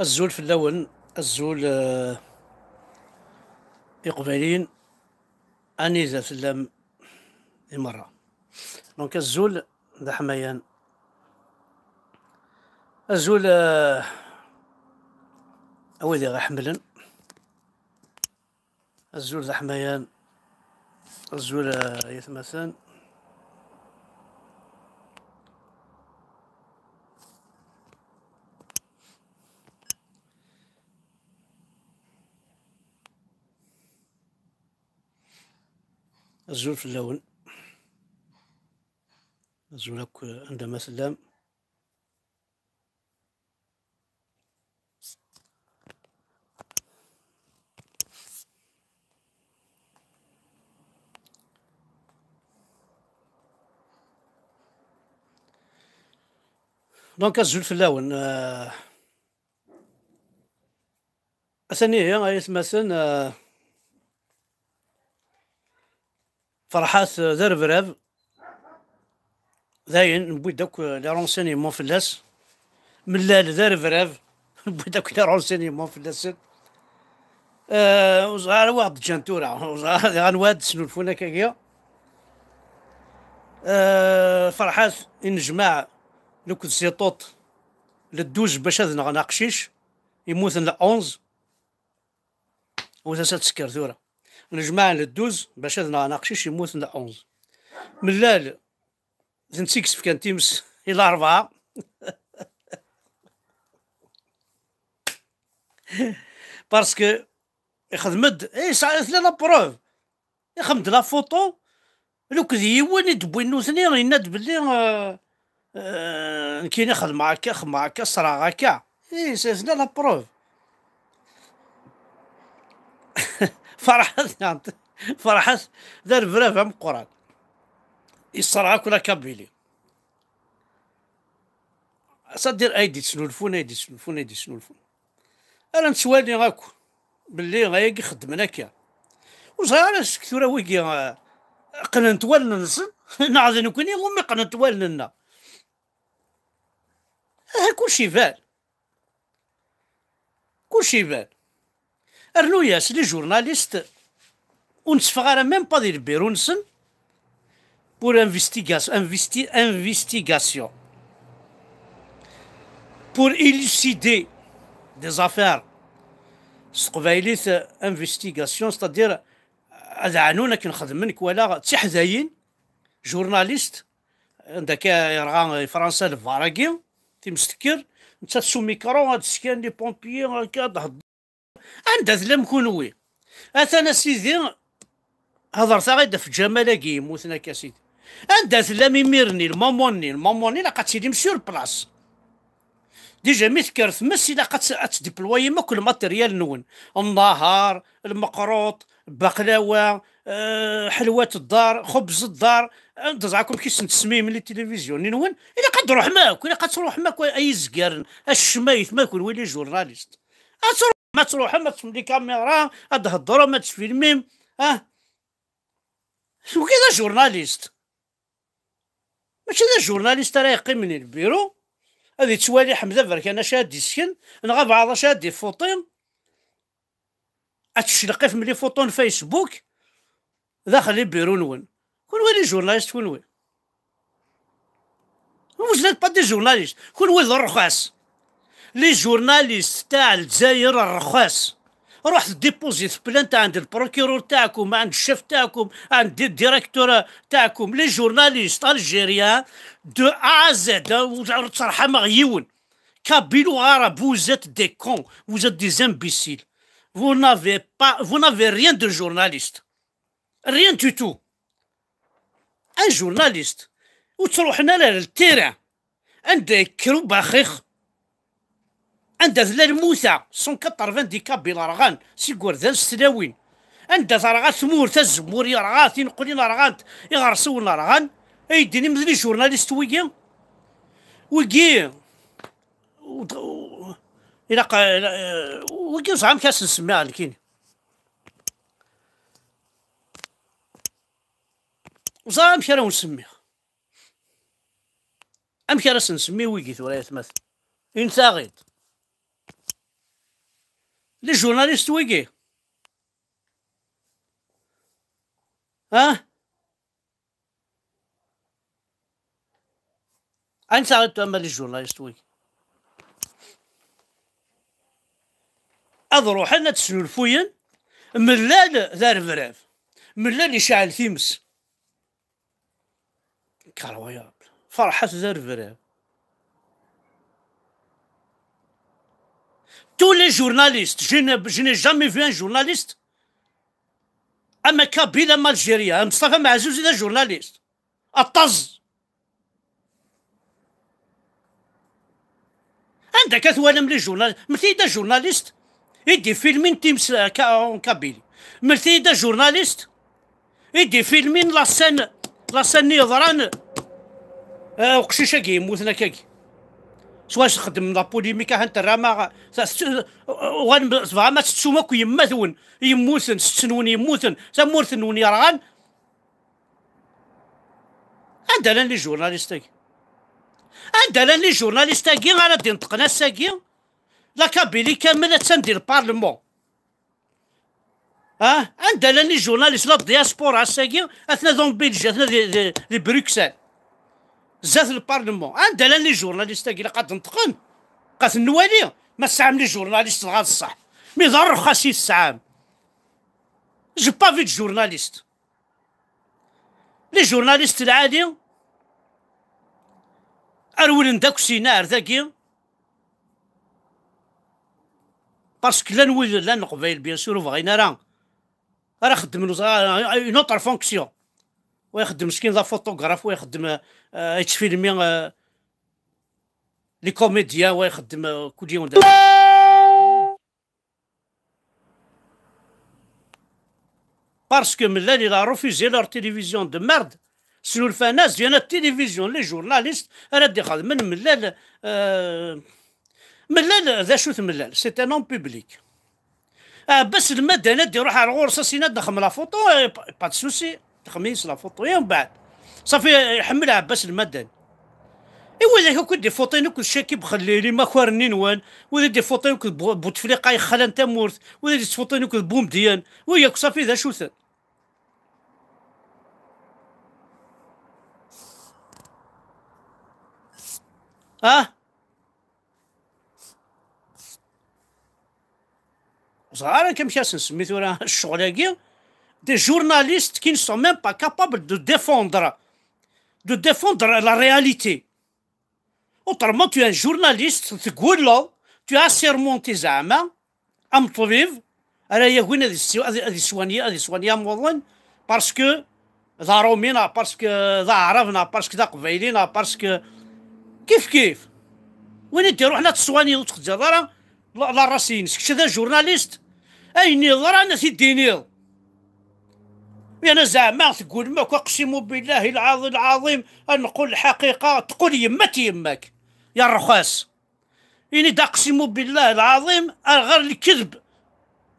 الزول في اللون الزول آه، إقبالين أني ذا سلام مرة دونك الزول ذا حميان الزول آه، أويدي غا حملن. الزول ذا حميان الزول آه، يتمثل. الزول في اللون الزول عندما سلام دونك الزول في اللون آه أثني هي مثلا فرحات دار فراب داين نبوي داك لي رونسينيمون فلاس. ملال دار فراب نبوي داك لي رونسينيمون فلاس. وزغار واحد جانتورا وزغار غنواد سنولفونا كاكيا فرحات نجمع لو كنت سيطوط للدوز باش هذا ناقشيش. يموت ل 11 وثلاثة سكر ثورة نجمع للدوز باش هذا ناقشيش يموت ل 11 ملال تنسيكس في كان تيمس إلى أربعة. باسكو يخدمد اي صارت لا بروف. يخدمد لا فوتو لو كذي يوان يدبوي نوثني يناد بلي آه آه كاين يخدم هكا خدم هكا صرا هكا اي سي لا بروف. فرحت فرحت دار فرافة مقران يصرع كل كابيلي. صدير أيدي تسنولفون أيدي تسنولفون أيدي تسنولفون أنا نتسوالي غاكو. باللي غايقي خدمنا كيا. وصار سكتورا ويكي قننت والنص نعذن كوني غمي قننت والنا ها كلشي بان كلشي بان ارنو ياس لي جورناليست ونتفغ ميم با ديال البيرو نسن بور انفستيغاسيون انفستي انفستيغاسيون بور إلوسيدي دي زافير سقبايليت انفستيغاسيون ستادير هذا عنونا كنخدم ولا تحذاين جورناليست. عندك يرغى فرنسا الفاراكي تيمستكر انت تسو ميكرو هاد سكان لي بومبيي هكا عندها ذلم كونوي اثنا سيدي هضرت غير في جمالاكي موتنا كاسيدي عندها ذلم ميرني الماموني الماموني لا قد مسيور بلاص ديجا مي تكرث مس الا قد تديبلوي ما كل ماتريال نون النهار المقروط بقلاوه أه حلوة الدار خبز الدار ندزعكم كيس نتسمي من التلفزيون نون الا قد روح ماك الا قد تروح ماك اي زكارن الشمايت ماك ولي جورناليست تروح ما تروح ما تسمي كاميرا تهضر ما تفيلميم آه شو كذا جورناليست. ماشي ذا جورناليست راه يقيم من البيرو. هذه توالي حمزة برك أنا شاد يسكن نغا بعض شاد يفوطين اتشلقي في ملي فوطون فيسبوك. داخل بيرو نون. كون ويلي جورناليست كون وين واش با دي جورناليست؟ كون وين الرخاص. لي جورناليست تاع الجزائر الرخاص. روح ديبوزيت بلانت عند البروكيرور تاعكم عند الشيف تاعكم عند الديريكتور تاعكم. لي جورناليست الجيريان دو ا زد تصرح مغيون كابيلو عرب فوزات دي كون فوزات دي زامبيسيل vous n'avez pas vous n'avez rien de journaliste. Rien du tout. Un journaliste. وتروح هنا للتيران. عندك كروب اخيخ عندها ذلا الموسى 180 دي كابيلا رغان سي كوردان ستلاوين عندها ترغا ثمور تزمور يرغا تنقلين رغان يغرسون رغان. ايديني مدري جورناليست ويكي. ويكي. إلى قا ويكي زعما كاس نسميها لكين وزعما امشي راه نسميها امشي راه نسميه ويكي ثورا يتمثل انت غيط لي جورناليست ويكي ها انت اما لي جورناليست ويكي اضروح أنا تسلفوين ملال دار فراف ملال يشعل ثيمس كرويابل فرحة دار فراف tous les journalistes, je n'ai jamais vu un journaliste. اما كابيلا مال الجيريا مصطفى معزوز هذا جورناليست الطز عندك كثوانا ملي جورنال مثلي دا جورناليست يدي فيلمين تيمس كابيلي مثلي دا جورناليست يدي فيلمين لاسان لاسان نيضران آه وقشيشة كي يموتنا كاكي سواء تخدم لا بوليميكا هانت راما وغان فغاما تسوما كو يماثون يموتن ستنون يموتن سمورثن ون يرغان عندنا لي جورناليستاكي عندنا لي جورناليستاكي غادي نطقنا ساكي. لا كابيلي كامل تسندي البارلمون آه عندنا لي جورناليست لا دياسبورا ساكي. اثنا دون اثنا دي بروكسل زاد البارلمون عندنا لي جورناليست كي قد نطقن قد نوالي ما سعام لي جورناليست غاد الصح. مي ضر خاصي السعام جو با في جورناليست لي جورناليست العادي. ارول داك سينار ذاكي. باسكو لا نولد لا نقبيل بيان سور بغينا راه. راه خدم اون اوتر فونكسيون ويخدم مسكين ذا فوتوغراف ويخدم يتفيلمي لي كوميديا ويخدم كل يوم باسكو من اللي لا روفيزي لور تيليفزيون دو مرد سنو الفاناس ديال التلفزيون لي جورناليست راه دي خدم من ملال ملال ذا شو ملال سي ان بوبليك آه بس المدنه دي روح على الغرصه سينا دخل لا فوتو با سوسي تخميس لا فوتو يوم بعد صافي يحمل عباس المدن. ايوا اذا كنت دي فوطين كل شاكي بخليلي ما خوارني نوان ولا دي فوطين كل بوتفليقه يخلى أنت مورث ولا دي فوطين كل بوم ديان وياك صافي ذا شو ثان. آه؟ صغار كمشي سميتو راه الشغل des journalistes qui ne sont même pas capables de défendre, de défendre la réalité. Autrement, tu es un journaliste, tu as surmonté زعما ام طبيب راه يقول هذه سوانيه هذه سوانيه موظن باسكو ذا رومينا باسكو ذا عربنا باسكو ذا قبايلينا باسكو كيف كيف وين ديرو حنا تصواني وتخدر راه لا راسين كذا جورناليست اي نظر أنا في أنا زعما تقول ماك أقسم بالله العظيم العظيم أن نقول الحقيقة تقول يمك يمك يا الرخاص دا أقسم بالله العظيم غير الكذب.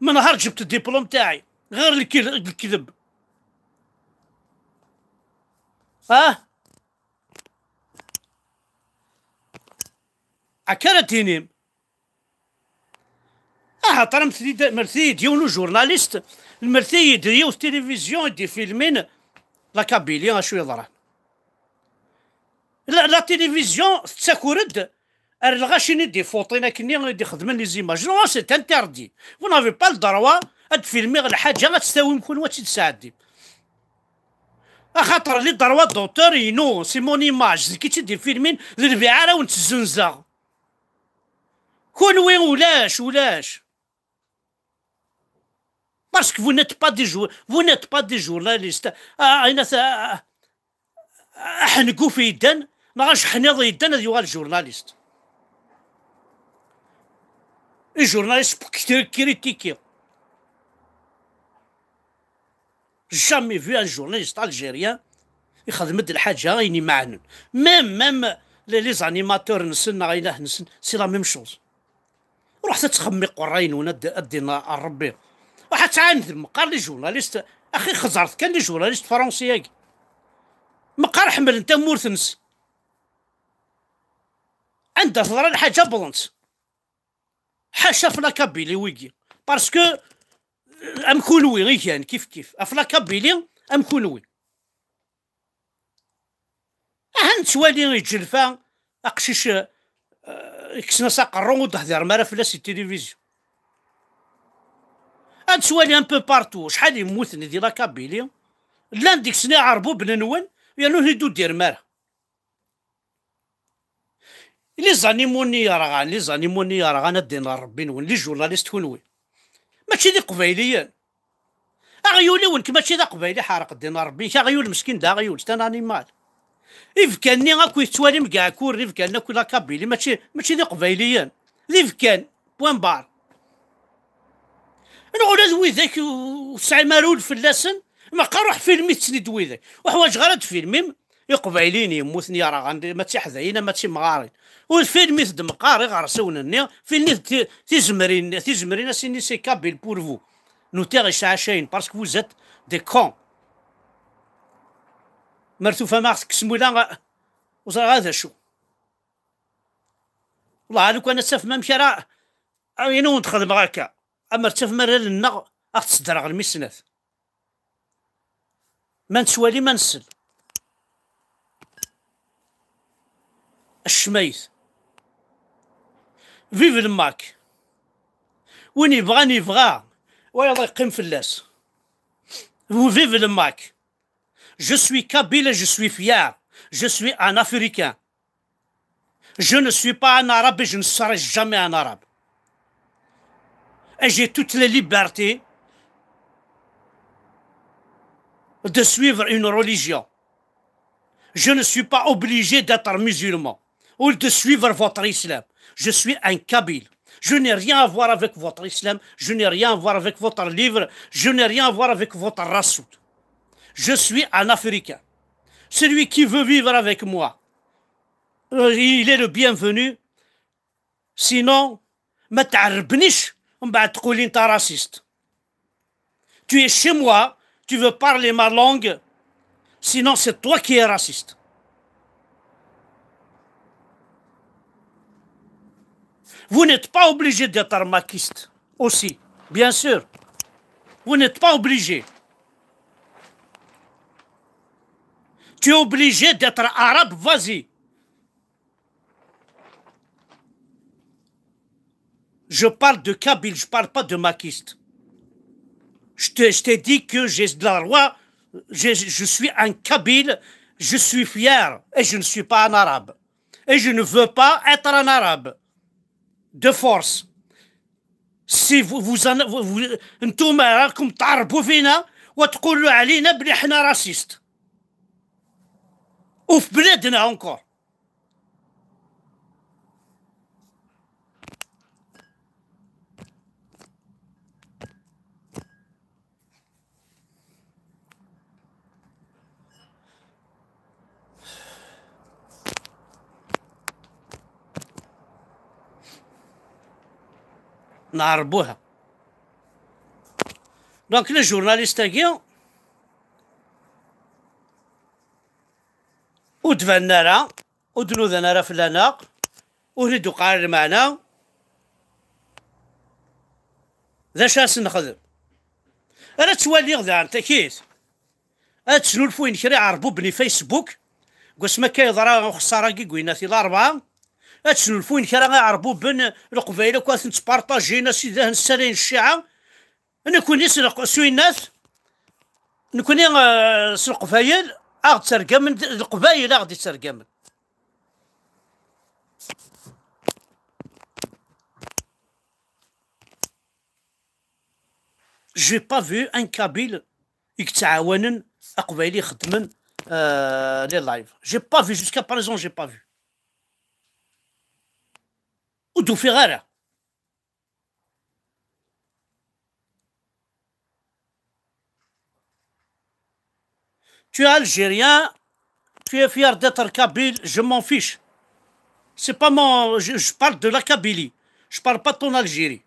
من نهار جبت الدبلوم تاعي غير الكذب. آه عكرتيني آه ترى مثلي ديونو جورناليست المرثي يدريو التلفزيون يدي فيلمين لا كابيلي شو يضران لا لا تلفزيون تساكورد الغاشيني دي فوطينا كني غادي يخدم لي زيماج نو سي انتردي فو نافي با الدروا هاد فيلمي الحاجة غتستاوي مكون واتش تساعدي خاطر لي دروا دوتور ينو سي مون ايماج كي تدير فيلمين للبيعه وانت الزنزه كون وين ولاش ولاش Parce que vous n'êtes pas des journalistes. Vous n'êtes pas des journalistes. حنقو في يدن ما غاش حنيض يدن هذا يوغال جورناليست الجورناليست كريتيكي جامي في ان جورناليست الجيريان يخدم الحاجة غيني معنن ميم ميم لي زانيماتور نسن غيناه نسن سي لا ميم شوز روح تتخمق وراين ونا الدين الربي وحتى عند مقال لي جورناليست. أخي خزرت كان لي جورناليست فرونسي مقار حمل أنت مورثنس عندها تهضر حاجة بلنت. حاشا في لاكابيلي ويكي. باسكو أم كونوي غير كان كيف كيف؟ افلا كابيلي أم كونوي آه نتوالي يتجلفا أقشيش كسنا ساقرون وتحضر مرة فلاس التلفزيون. سوالي ان بو بارتو شحال يموتني دي لا كابيلي؟ لأن ديك سنة عربو بننون يانو هيدو دير مرة لي زانيموني يراغان لي زانيموني يراغان دينا ربي نون لي جورناليست كونوي ماشي دي قبايليين أغيولي ونك ماشي دا قبايلي حارق دينا ربي. أغيول مسكين؟ دا أغيول ستان أنيمال. إذ كان أكو يتوالي مكاع كور إذ كان كل كابيلي. ماشي ماشي دي قبايليين إذ كان بوان بار. نقول ذوي ذاك وسع مارود فلاسن ما قروح فيلمي تسند ويذاك وحواج غير فيلمي يقبايلين يموتني راه ما تحذينا ما تمغارين والفيلم يثد مقاري غرسون فيلم تيزمرين تيزمرين سيني سي كابيل بور فو. نو تيغي شاشين باسكو فوزات دي كون. مرتو فما كسمو لا وصار هذا شو. والله لو كان ساف ما مشى راه ينو تخدم هكا اما لنا اخ تصدر غير المسنات ما نتوالي ما نسل. الشميث. فيف الماك وين يبغى يبغى. ويلا يقيم فلاس فيف الماك kabyle, je suis fier. Je suis un Africain. Je ne suis pas un arabe et je ne serai jamais un arabe. Et j'ai toutes les libertés de suivre une religion. Je ne suis pas obligé d'être musulman ou de suivre votre islam. Je suis un kabyle. Je n'ai rien à voir avec votre islam, je n'ai rien à voir avec votre livre, je n'ai rien à voir avec votre rasout je suis un Africain. Celui qui veut vivre avec moi, euh, il est le bienvenu. Sinon, ما on va te coller raciste. Tu es chez moi, tu veux parler ma langue, sinon c'est toi qui es raciste. Vous n'êtes pas obligé d'être maquiste aussi, bien sûr. Vous n'êtes pas obligé. Tu es obligé d'être arabe, vas-y. Je parle de Kabyle, je parle pas de maquiste. Je t'ai dit que j'ai de la loi, je, je suis un Kabyle, je suis fier et je ne suis pas un arabe. Et je ne veux pas être un arabe. De force. Si vous vous vous, vous انتم راكم تعربوا فينا وتقولوا علينا بلي احنا راسيست وفي بلادنا اونكور نعربوها دونك لي جورناليست هاكيا ودفنا راه ودنوذنا راه فلانا وريدو قارر معنا ذا شاس نخدم أنا توالي غدا انت كيس اتسنو الفوين كري عربو بني فيسبوك قوس ما كيضرا خسارة كي قوينا الأربعة اتسنو الفوين كرا عربو بن القبيلة كواث نتبارطاجينا سيدا نسالين الشيعة. أنا كوني سلق سوينات نكوني سلق فايل أغد ترقم القبايل أغد ترقم جي با فيو ان كابيل يتعاونن اقبايلي يخدمن آه لي لايف جي با فيو جوسكا بريزون جي با فيو Tu es algérien, tu es fier d'être kabyle, je m'en fiche. C'est pas mon. Je, parle de la Kabylie, je parle pas de ton Algérie.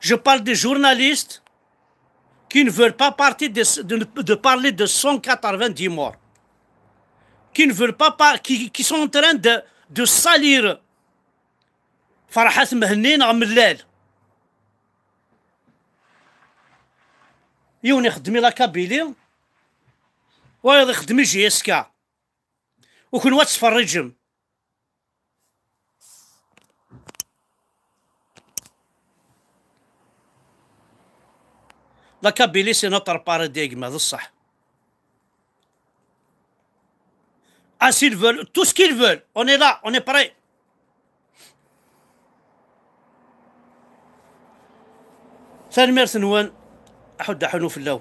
Je parle des journalistes qui ne veulent pas partir de, de, de parler de 190 morts. Qui ne veulent pas, qui, qui sont en train de, دو سالير فرحات مهنين غم الليل يوني يخدمي لا كابيلي ويض يخدمي جي اسكا وكون وات تفرجم لا كابيلي سي نوتر باراديغم هذا الصح Ah, s'ils veulent, tout ce qu'ils veulent, on est là, on est prêt. ثاني ميرث نوان أحد حنو في اللون